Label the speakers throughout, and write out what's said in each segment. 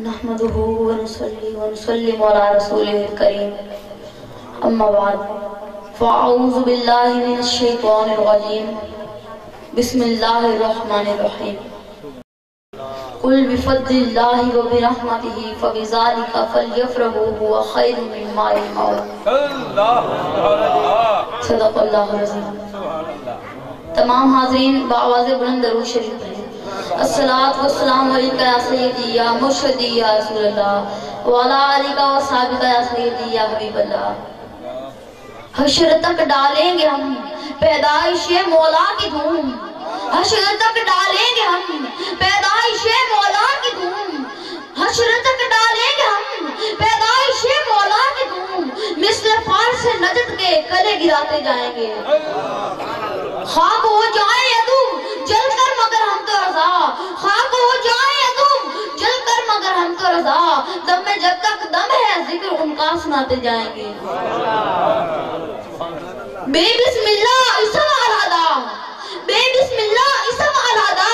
Speaker 1: نحمده ونصلي ونسلم على رسوله الكريم. أما بعد فأعوذ بالله من الشيطان الرجيم. بسم الله الرحمن الرحيم. قل بفضل الله وبرحمته فبذلك فليفرحوا هو خير مما يجمعون صدق اللہ العظیم تمام حاضرین بآواز بلند درود شریف پڑھیں الصلاة والسلام علیکہ یا سیدی یا مرشدی یا رسول اللہ وعلا علیکہ و صحابکہ یا سیدی یا حبیب اللہ حشر تک ڈالیں گے ہم، پیدائش مولا کی دھوم. حشر تک ڈالیں گے ہم، پیدائش مولا کی دھوم. حشر تک ڈالیں گے ہم، پیدائش مولا کی دھوم. مثل فارس نجد کے، کلے گراتے جائیں گے. خاک ہو جائے یا تم جل کر مگر ہم تو رضا۔ خاک ہو جائے تم، جل کر مگر ہم تو رضا۔ دم میں جب تک دم ہے، ذکر ان کا سناتے جائیں گے۔ بے بسم اللہ اسم آلادہ بے بسم اللہ اسم آلادہ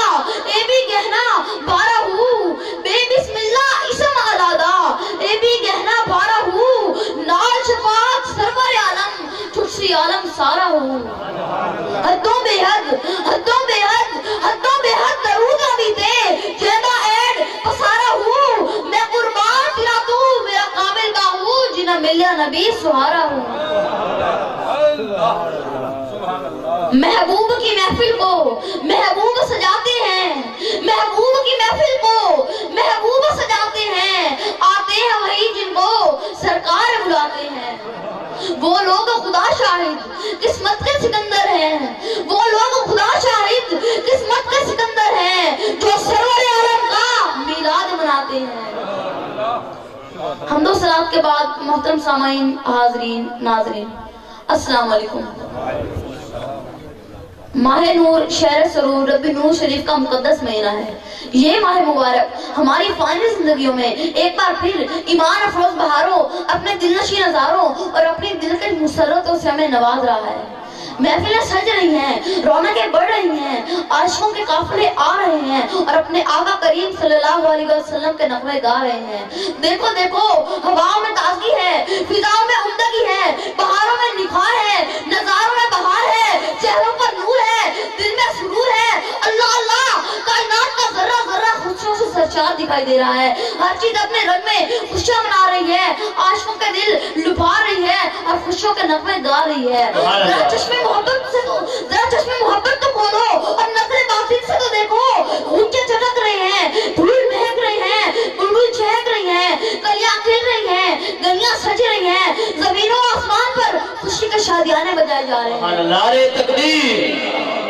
Speaker 1: اے بھی گہنا، بارہ ہوں بے بسم اللہ اسم آلادہ اے بھی گہنا، بارہ ہوں نال شفاعت، سرور عالم چھٹسی عالم سارا ہوں حدوں بے حد حدوں بے حد حدوں بے حد درودہ بھی دے جیدہ ایڈ، پسارا ہوں میں قربان تیرا تو، میرا قابل کا ہوں جنہ ملیا نبی سہارا ہوں محبوب کی محفل کو، محبوب سجاتے ہیں۔ محبوب کی محفل کو محبوب سجاتے ہیں آتے ہیں وہی جن کو سرکار بلاتے ہیں۔ وہ لوگ خدا شاہد، قسمت کے سکندر ہیں۔ وہ لوگ خدا شاہد، قسمت کے سکندر ہیں جو سرور عالم کا میلاد مناتے ہیں۔ ہم دو صلات کے بعد محترم سامعین، حاضرین، ناظرین، السلام علیکم۔ ماہ نور، شہر سرور، رب نور شریف کا مقدس مہینہ ہے۔ یہ ماہ مبارک ہماری فانی زندگیوں میں ایک بار پھر ایمان افروز بہاروں، اپنے دل نشی نظاروں اور اپنی دل کے مسرتوں سے ہمیں نواز رہا ہے۔ محفلیں سج رہی ہیں، رونقیں بڑھ رہی ہیں، عاشقوں کے قافلے آ رہے ہیں اور اپنے آقا کریم صلی اللہ علیہ وسلم کے نغمے گا رہے ہیں۔ دیکھو دیکھو، ہواؤں میں تازگی ہے، فضاؤں میں عمدگی ہے، بہاروں میں نکھار ہے، نظاروں میں بہار ہے چہروں پر نور ہے دل میں سرور ہے اللہ اللہ کائنات کا ذرہ ذرہ سرچار دکھائی دے رہا ہے۔ ہر چیز اپنے رنگ میں خوشیاں منا رہی ہے۔ عاشقوں کے دل لبھا رہی ہے اور خوشیوں کے نغمے گا رہی ہے۔ ذرا چشمے محبت سے تو ذرا چشمے محبت تو کھولو اور نظر باطن سے تو دیکھو۔ اونچے چٹک رہے ہیں دھول مہک رہے ہیں بلبل چہک رہی ہیں کلیاں کھل رہی ہیں گلیاں سج رہی ہیں۔ زمین و آسمان پر خوشی کے شادیانے بجائے جا رہے ہیں۔
Speaker 2: نعرے تکبیر۔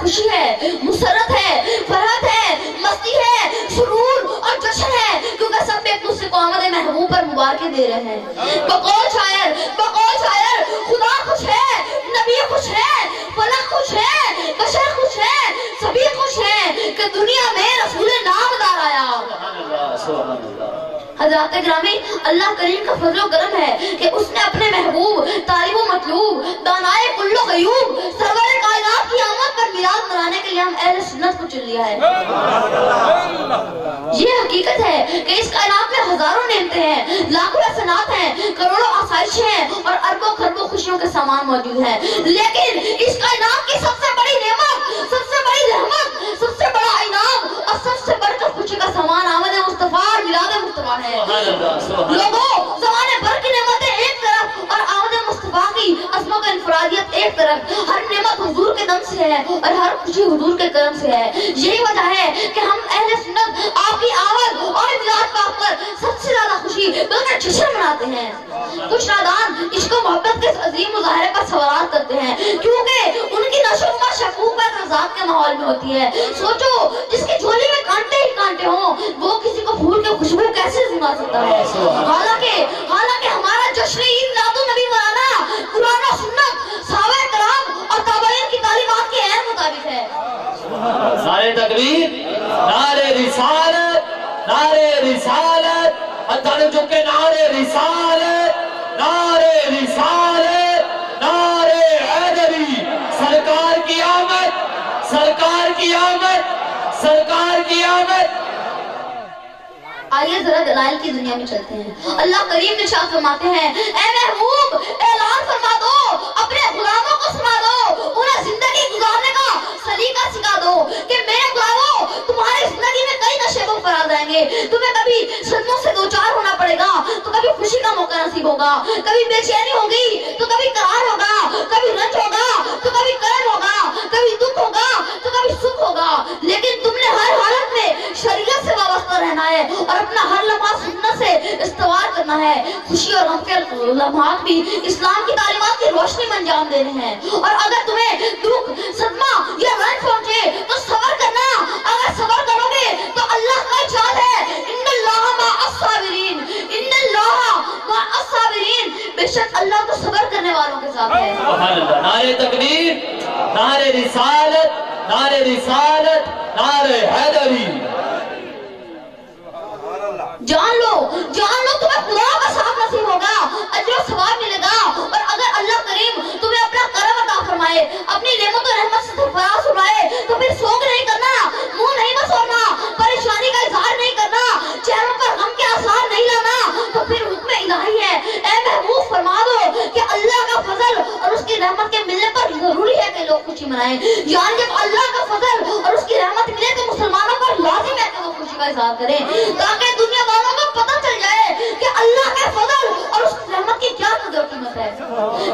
Speaker 1: خوشی ہے، مسرت ہے، فرحت ہے، مستی ہے، سرور اور جشن ہے۔ کیونکہ سب ایک دوسرے کو آمد محبوب پر مبارکیں دے رہے ہیں۔ بقول شاعر بقول شاعر، خدا خوش ہے، نبی خوش ہے فلک خوش ہے، بشر خوش ہے، سبھی خوش ہیں کہ دنیا میں رسول نامدار آیا۔ حضرات گرامی، اللہ کریم کا فضل و کرم ہے کہ اس نے اپنے محبوب، طالب و مطلوب، دانائے کل و غیوب، سرور کی آمد پر میلاد منانے کے لیے ہم اہل سنت کو چن لیا ہے۔ یہ حقیقت ہے کہ اس کائنات میں ہزاروں نعمتیں ہیں لاکھوں احسانات ہیں کروڑوں آسائشیں ہیں اور اربوں خربوں خوشیوں کے سامان موجود ہیں۔ لیکن اس کائنات کی سب سے بڑی نعمت سب سے بڑی رحمت سب سے بڑا انعام اور سب سے بڑھ کر خوشی کا سامان آمد مصطفیٰ اور میلاد مصطفیٰ ہے۔ لوگوں زمانے بھر کی نعمتیں ایک طرف اور آمد مصطفیٰ کی عظمت و انفرادیت ایک طرف۔ ہر نعمت حضور کے دم سے ہے اور ہر خوشی حضور کے کرم سے ہے۔ یہی وجہ ہے کہ ہم اہل سنت آپ کی آمد اور میلاد پاک پر سب سے زیادہ خوشی بلکہ جشن مناتے ہیں۔ کچھ نادان عشق و محبت کے عظیم مظاہرے پر سوالات کرتے ہیں کیونکہ ان کی نشو و شکوک پر رضاق کے ماحول میں ہوتی ہے۔ سوچو جس کی جھولی میں کانٹے ہی کانٹے ہوں وہ کسی کو پھول کے خوشبو کیسے سنا سکتا ہے؟ حالانکہ حالانکہ ہمارا جشن اللہ نے چکے
Speaker 2: نعرے رسالت نعرے رسالت، نعرے
Speaker 1: عیدوی سرکار کی آمد، سرکار کی آمد، سرکار کی آمد۔ آئیے ذرا دلائل کی دنیا میں چلتے ہیں۔ اللہ کریم نے شاہ فرماتے ہیں، اے محبوب، اعلان فرما دو، اپنے غلاموں کو سنا دو انہیں زندگی گزارنے کا سلیقہ سکھا دو کہ میرے غلاموں تمہارے زندگی میں کئی نشے کو فرار آئیں گے۔ تمہیں کبھی صدموں سے ہوگا۔ کبھی بے چینی ہوگی تو کبھی قرار ہوگا، کبھی رنج ہوگا تو کبھی کرن ہوگا، کبھی دکھ ہوگا تو کبھی سکھ ہوگا۔ لیکن تم نے ہر حالت میں شریعت سے وابستہ رہنا ہے اور اپنا ہر لمحہ سننا سے استوار کرنا ہے۔ خوشی اور غم کے لمحات بھی اسلام کی تعلیمات کی روشنی میں انجام دینے ہیں۔ اور اگر تمہیں دکھ، صدمہ یا رنج پہنچے تو صبر کرنا۔ اگر صبر کرو گے تو اللہ کا چال ہے۔ بے شک اللہ تو
Speaker 2: صبر کرنے والوں کے ساتھ ہے۔ نعرے اللہ۔ نعرہ تکبیر نعرہ رسالت نعرے رسالت نعرے حیدری۔
Speaker 1: جان لو جان لو تمہیں خدا کا صاحب نصیب ہوگا اجر و ثواب ملے گا۔ اور اگر اللہ کریم تمہیں اپنا کرم عطا فرمائے اپنی نعمت و رحمت سے سرفراز فرمائے تو پھر سوگ نہیں کر رحمت کے ملنے پر ضروری ہے کہ لوگ خوشی منائیں۔ یار جب اللہ کا فضل اور اس کی رحمت ملے تو مسلمانوں پر لازم ہے کہ وہ خوشی کا اظہار کریں۔ تاکہ دنیا والوں کو پتہ چل جائے کہ اللہ کے فضل اور اس کی رحمت کی کیا قدر قیمت ہے۔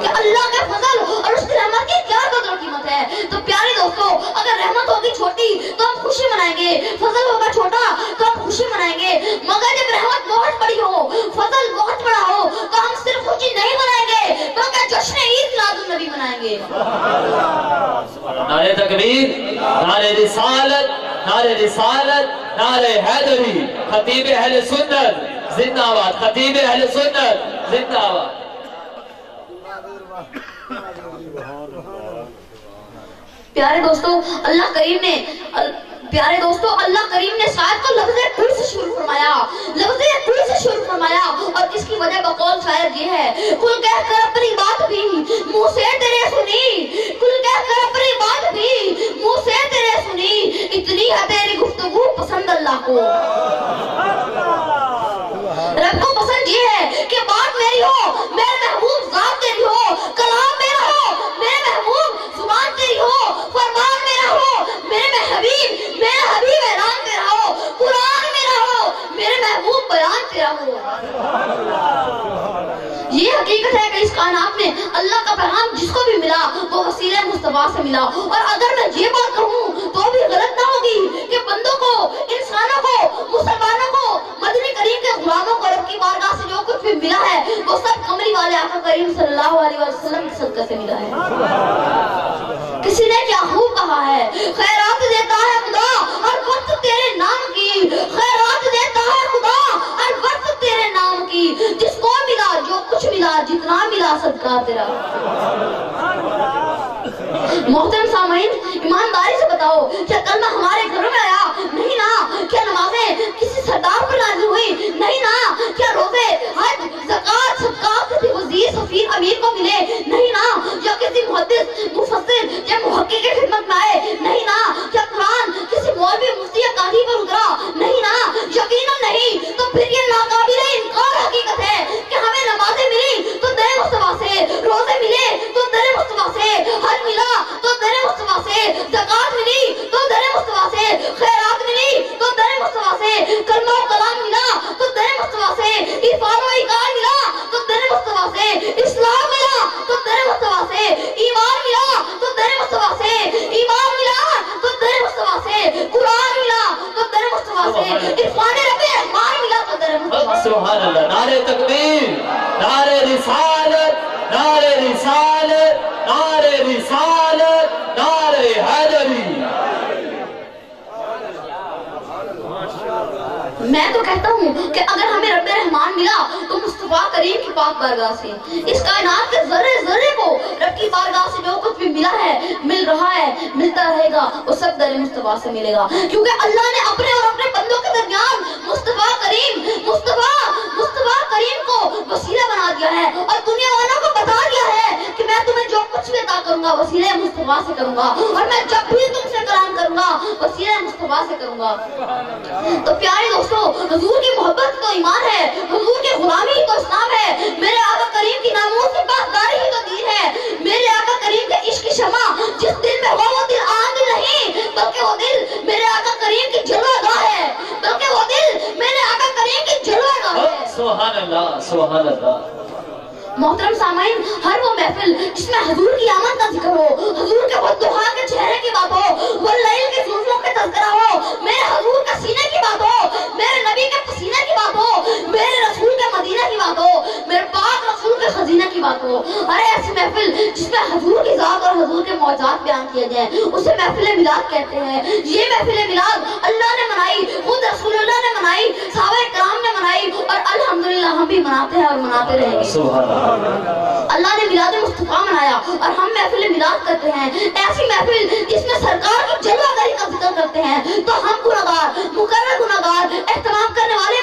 Speaker 1: کہ اللہ کے فضل اور اس کی رحمت کی کیا قدر قیمت ہے۔ تو پیارے دوستو، اگر رحمت ہوگی چھوٹی تو ہم خوشی منائیں گے۔ فضل ہوگا چھوٹا تو ہم خوشی منائیں گے۔ مگر جب نعرہ تکبیر، نعرہ رسالت نعرہ رسالت، نعرہ حیدری، خطیب اہل سنت، زندہ آباد، خطیب اہل سنت، زندہ آباد. پیارے دوستو، اللہ کریم نے پیارے دوستو اللہ کریم نے شاید کو لفظ پھر سے شروع فرمایا لفظ پھر سے شروع فرمایا اور اس کی وجہ بقول شاید یہ ہے کل کہہ کر اپنی بات بھی منہ سے تیرے سنی کل کہہ کر اپنی بات بھی منہ سے تیرے سنی اتنی ہے تیری گفتگو پسند اللہ کو۔ رب کو پسند یہ ہے کہ بات میری ہو میرے محبوب یہ حقیقت ہے کہ اس کائنات میں اللہ کا پیغام جس کو بھی ملا وہ وسیلہ مصطفیٰ سے ملا۔ اور اگر میں یہ بات کہوں تو بھی غلط نہ ہوگی کہ بندوں کو، انسانوں کو، مسلمانوں کو، مدنی کریم کے غلاموں کو، رب کی بارگاہ سے جو کچھ بھی ملا ہے، وہ سب کمری والے آقا کریم صلی اللہ علیہ وسلم کے صدقے سے ملا ہے۔ کسی نے کیا خوب کہا ہے؟ خیرات دیتا ہے خدا، ہر وقت تیرے نام کی خیرات دیتا ہے قادرہ محترم سامعین، ایمانداری سے بتاؤ کیا کلمہ ہمارے گھروں میں آیا؟ نہیں نا۔ کیا نمازیں کسی سردار پر نازل ہوئی نہیں نا۔ کیا روزے، حج زکات صدقات کسی وزیر، سفیر، امیر کو ملے؟ نہیں نا۔ یا کسی محدث، مفسر یا محقق کے خدمت میں آئے؟ نہیں نا۔
Speaker 2: کیا قرآن کسی مولوی، مفتی یا قاضی پر اترا؟ نہیں نا۔ یقینا
Speaker 1: نہیں۔ تو پھر یہ ناقابل نعرِ رسالت نعرِ رسالت نعرِ حیدری میں تو کہتا ہوں کہ اگر ہمیں رب رحمان ملا تو مصطفیٰ کریم کی پاک بارگاہ سے، اس کائنات کے ذرے ذرے کو رب کی بارگاہ سے جو کچھ بھی ملا ہے، مل رہا ہے، ملتا رہے گا، وہ سب در مصطفیٰ سے ملے گا۔ کیونکہ اللہ نے اپنے اور اپنے بندوں کے درمیان مصطفیٰ کریم، مصطفیٰ مصطفیٰ کریم کو وسیلہ بنا دیا ہے اور دنیا کروں گا وسیلہ مصطفیٰ سے کروں گا۔ اور میں جب بھی تم سے کلام کروں گا وسیلہ مصطفیٰ سے کروں گا۔ تو پیارے دوستو حضور کی محبت تو ایمان ہے حضور کی غلامی تو اسلام ہے۔ میرے آقا کریم کی ناموس کی پاسداری ہی تو دین ہے۔ میرے آقا کریم کے عشق شما جس دل میں ہو وہ دل آگ نہیں بلکہ وہ دل میرے آقا کریم کی جلوہ گاہ ہے۔ بلکہ وہ دل میرے آقا کریم کی جلوہ گاہ ہے۔
Speaker 2: سبحان اللہ سبحان اللہ۔
Speaker 1: محترم سامعین ہر وہ محفل جس میں حضور کی آمد کا ذکر ہو حضور کے وہ دہا کے چہرے کی بات ہو وہ لیل کے زلفوں کے تذکرہ ہو میرے حضور کے سینے کی بات ہو میرے نبی کے پسینے کی بات ہو میرے رسول کے مدینہ کی بات ہو میرے پاک رسول کے خزینہ کی بات ہو ارے ایسی محفل جس میں حضور کی ذات اور حضور کے معجزات بیان کیے جائیں اسے محفل میلاد کہتے ہیں۔ یہ محفل میلاد اللہ نے منائی خود رسول اللہ نے منائی، صحابہ کرام نے منائی اور اللہ الحمدللہ ہم بھی مناتے ہیں اور مناتے رہیں گے
Speaker 2: اللہ۔
Speaker 1: اللہ نے میلاد مصطفیٰ منایا اور ہم محفل میلاد کرتے ہیں۔ ایسی محفل جس میں سرکار کی جلوہ گری کا ذکر کرتے ہیں۔ تو ہم گناہگار مقرر گناہگار اہتمام کرنے والے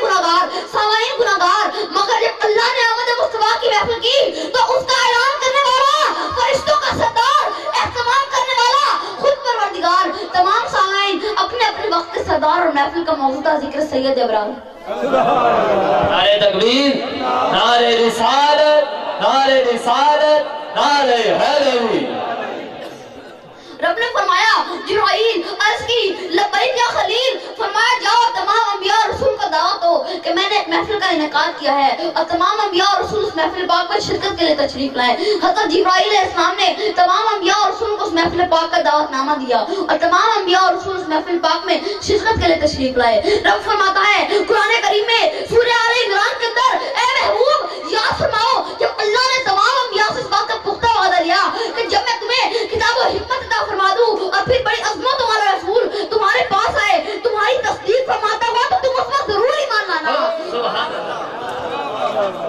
Speaker 1: محفل کا موضوع تھا ذکر سید ابراہیم۔
Speaker 2: نعرہ تکبیر، نعرہ رسالت نعرہ رسالت، نعرہ حیدری۔
Speaker 1: رب نے فرمایا، جبرائیل، عرض کی، لبیک یا خلیل، فرمایا، جاؤ، تمام انبیاء اور رسول کا دعوت ہو کہ میں نے ایک محفل کا انعقاد کیا ہے اور تمام انبیاء اور رسول اس محفل پاک میں شرکت کے لیے تشریف لائے۔ حضرت جبرائیل علیہ السلام نے تمام انبیاء اور رسول کو اس محفل پاک کا دعوت نامہ دیا اور تمام انبیاء اور رسول اس محفل پاک میں شرکت کے لیے تشریف لائے۔ رب فرماتا ہے، قرآن کریم میں سورہ آل عمران کے اندر، اے محبوب، یاد فرماؤ، جب اللہ نے تمام انبیاء سے اس بات کا پختہ لیا کہ جب میں تمہیں کتاب و حکمت عطا فرما دوں اور پھر بڑی عظمتوں والا رسول تمہارے پاس آئے تمہاری تصدیق فرماتا ہوا تو تم اس پر ضرور ایمان لانا
Speaker 2: سبحان اللہ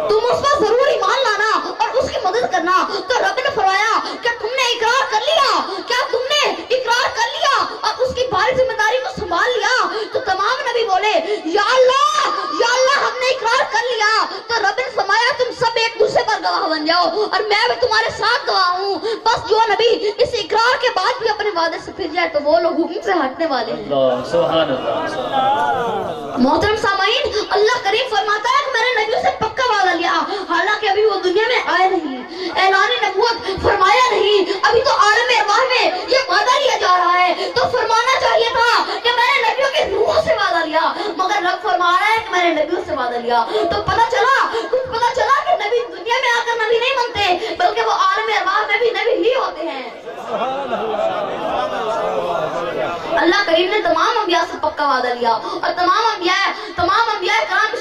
Speaker 1: تم اس پر ضرور ایمان لانا اور اس کی مدد کرنا تو رب نے فرمایا کیا تم نے اقرار کر لیا کیا تم نے اقرار کر لیا اور اس کی بھاری ذمہ داری کو سنبھال لیا تو تمام نبی بولے یا اللہ یا اللہ ہم نے اقرار کر لیا تو رب نے فرمایا تم سب ایک دوسرے پر گواہ بن جاؤ اور میں بھی تمہارے ساتھ گواہ ہوں بس جو نبی اس اقرار کے بعد بھی اپنے وعدے سے پھر جائے تو وہ لوگ حکم سے ہٹنے والے ہیں۔
Speaker 2: اللہ سبحان اللہ
Speaker 1: محترم سامعین اللہ کریم فرماتا ہے کہ میں نے نبیوں سے پکا وعدہ لیا۔ حالانکہ ابھی وہ دنیا میں آئے نہیں اعلان نبوت فرمایا نہیں۔ ابھی تو عالم ارواح میں یہ وعدہ لیا جا رہا ہے۔ تو فرمانا چاہیے تھا کہ میں نے نبیوں کے روح سے وعدہ لیا۔ مگر رب فرما رہا ہے کہ میں نے نبیوں سے وعدہ لیا۔ تو پتہ چلا کچھ پتہ چلا کہ نبی دنیا میں آ کر نبی نہیں بنتے بلکہ وہ عالم ارواح میں بھی نبی ہی ہوتے ہیں۔ اللہ۔ اللہ کریم نے تمام انبیاء سے پکا وعدہ لیا اور تمام انبیاء تمام انبیاء کرام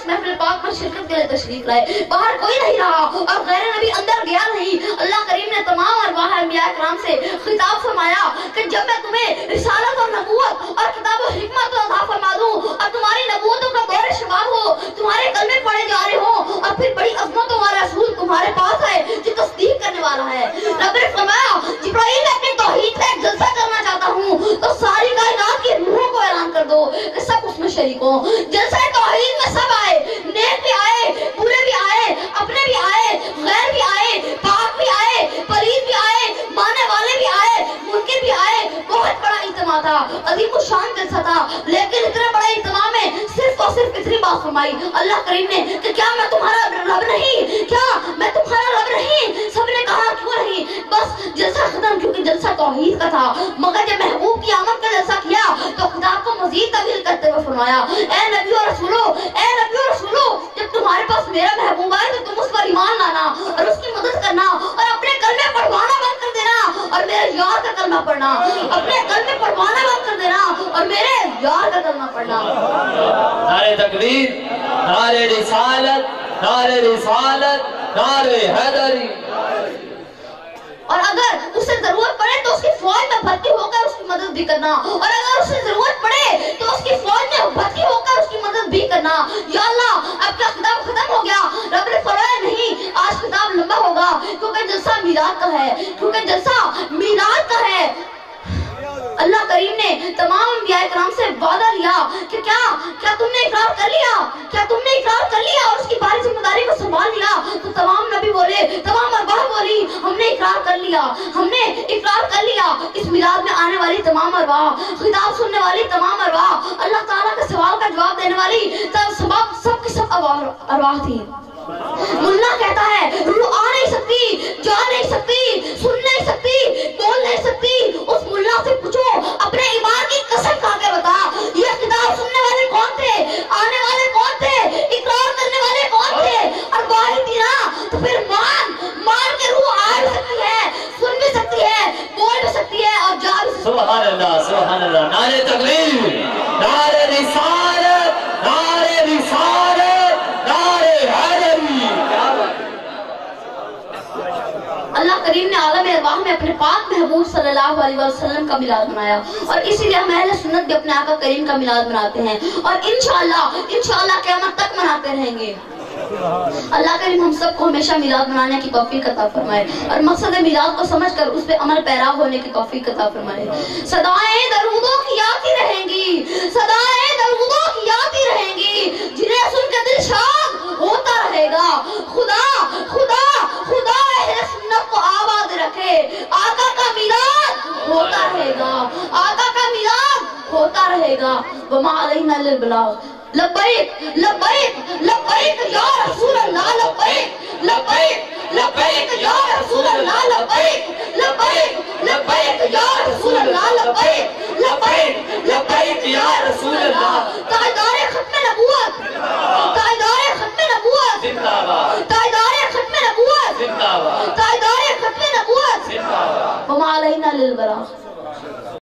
Speaker 1: اس شرکت کے لیے تشریف لائے۔ باہر کوئی نہیں رہا۔ اور غیر نبی اندر گیا نہیں۔ اللہ کریم نے تمام ارواح انبیاء کرام سے خطاب فرمایا کہ جب میں تمہیں رسالت اور نبوت اور کتاب و حکمت عطا فرما دوں اور تمہاری نبوتوں کا دور شباب ہو، تمہارے کلمے پڑے جا رہے ہوں اور پھر بڑی عظمتوں والا رسول تمہارے پاس ہے جو تصدیق کرنے والا ہے۔ رب نے فرمایا، جبرائیل میں اپنی توحید سے ایک جلسہ کرنا چاہتا ہوں تو ساری کائنات کی روحوں کو اعلان کر دو کہ سب اس میں شریک ہوں۔ جلسہ توحید میں سب فرمائی، اللہ کریم نے، کہ کیا میں تمہارا رب نہیں، کیا میں تمہارا رب نہیں، سب نے کہا کیوں نہیں، بس جلسہ ختم، کیونکہ جلسہ توحید کا تھا، مگر جب محبوب کی آمد کا جلسہ کیا، تو خدا کو مزید طویل کرتے ہوئے فرمایا، اے نبی اور رسولو، اے نبی اور رسولو، جب تمہارے پاس میرا محبوب آئے تو تم اس پر ایمان لانا اور اس کی مدد کرنا اور اپنے کلمے پڑھوانا بند اور میرے یار کا کلمہ پڑھنا۔ اپنے کلمے پڑھوانا بند کر دینا اور میرے یار کا کلمہ پڑھنا۔
Speaker 2: نعرہ تکبیر نعرہ رسالت نعرہ رسالت نعرہ حیدری
Speaker 1: اور اگر اسے ضرورت پڑے تو اس کی فوج میں بھرتی ہو کر اس کی مدد بھی کرنا۔ اور اگر اسے ضرورت پڑے تو اس کی فوج میں بھرتی ہو کر اس کی مدد بھی کرنا۔ یا اللہ اب کیا خطاب ختم ہو گیا۔ رب نے فرمایا نہیں آج خطاب لمبا ہوگا کیونکہ جلسہ میلاد کا ہے۔ کیونکہ جلسہ میلاد کا ہے اللہ کریم نے تمام انبیاء کرام سے وعدہ لیا کہ کیا کیا تم نے اقرار کر لیا؟ کیا تم نے اقرار کر لیا اور اس کی باری ذمہ داری کو سنبھال لیا؟ تو تمام نبی بولے، تمام ارباح بولی ہم نے اقرار کر لیا، ہم نے اقرار کر لیا۔ اس میلاد میں آنے والی تمام ارواح خطاب سننے والی تمام ارواح اللہ تعالیٰ کے سوال کا جواب دینے والی تب سبب سب کی سب ارواح تھی ملا کہتا ہے، روح آ نہیں سکتی جا نہیں سکتی سن نہیں سکتی بول نہیں سکتی اس ملا سے پوچھو اپنے ایمان کی قسم کھا کے بتا یہ کتاب سننے والے کون تھے آنے والے کون تھے اقرار کرنے والے کون تھے اور گواہی دی نا تو پھر مان مان کے روح آ بھی سکتی ہے سن بھی سکتی ہے بول بھی سکتی ہے اور جا بھی سکتی ہے
Speaker 2: سبحان اللہ سبحان اللہ نعرہ تکبیر نعرہ رسالت نعرہ رسالت نعرہ حیدری کیا بات ہے؟
Speaker 1: اللہ کریم نے عالم ارواح میں اپنے پاک محبوب صلی اللہ علیہ وسلم کا میلاد منایا۔ اور اسی لیے ہم اہل سنت بھی اپنے آقا کریم کا میلاد مناتے ہیں۔ اور انشاءاللہ انشاءاللہ قیامت تک مناتے رہیں گے۔ اللہ کریم ہم سب کو ہمیشہ میلاد منانے کی توفیق عطا فرمائے۔ اور مقصد میلاد کو سمجھ کر اس پہ عمل پیرا ہونے کی توفیق عطا فرمائے۔ صدائیں درودوں کی آتی رہیں گی۔ صدائیں درودوں کی آتی رہیں گی۔ جنہیں سن کے دل شاد ہوتا رہے گا۔ خدا خدا خدا اہل سنت کو آباد رکھے۔ آقا کا میلاد ہوتا رہے گا۔ آقا کا میلاد ہوتا رہے گا۔ وما علینا للبلاغ۔ لبیک لبیک لبیک یا رسول اللہ لبیک لبیک لبیک یا رسول اللہ لبیک لبیک لبیک یا رسول اللہ لبیک لبیک لبیک یا رسول اللہ تاجدار ختم نبوت۔ تاجدار ختم نبوت۔
Speaker 2: زندہ باد
Speaker 1: تاجدار ختم نبوت۔
Speaker 2: زندہ باد
Speaker 1: وما علينا للبلاغ.